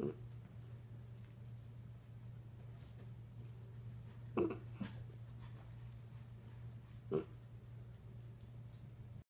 Mm.